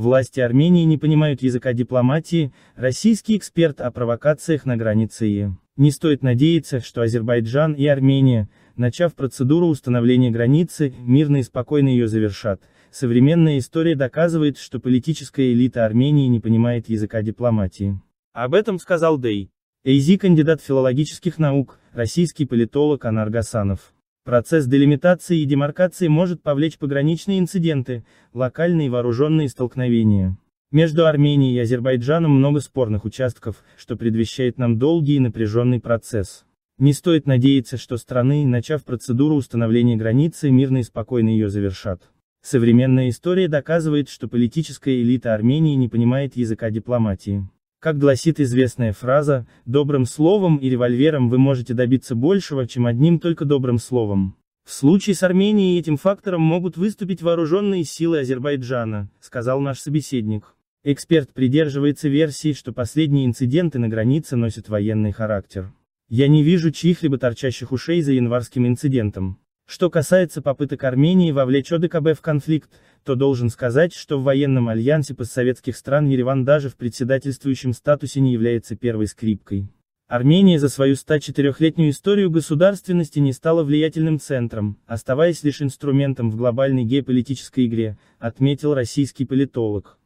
Власти Армении не понимают языка дипломатии, российский эксперт о провокациях на границе и. Не стоит надеяться, что Азербайджан и Армения, начав процедуру установления границы, мирно и спокойно ее завершат. Современная история доказывает, что политическая элита Армении не понимает языка дипломатии. Об этом сказал Дэй. Эйзи кандидат филологических наук, российский политолог Анар Гасанов. Процесс делимитации и демаркации может повлечь пограничные инциденты, локальные вооруженные столкновения. Между Арменией и Азербайджаном много спорных участков, что предвещает нам долгий и напряженный процесс. Не стоит надеяться, что страны, начав процедуру установления границы, мирно и спокойно ее завершат. Современная история доказывает, что политическая элита Армении не понимает языка дипломатии. Как гласит известная фраза, добрым словом и револьвером вы можете добиться большего, чем одним только добрым словом. В случае с Арменией этим фактором могут выступить вооруженные силы Азербайджана, сказал наш собеседник. Эксперт придерживается версии, что последние инциденты на границе носят военный характер. Я не вижу чьих-либо торчащих ушей за январским инцидентом. Что касается попыток Армении вовлечь ОДКБ в конфликт, то должен сказать, что в военном альянсе постсоветских стран Ереван даже в председательствующем статусе не является первой скрипкой. Армения за свою 104-летнюю историю государственности не стала влиятельным центром, оставаясь лишь инструментом в глобальной геополитической игре, отметил российский политолог.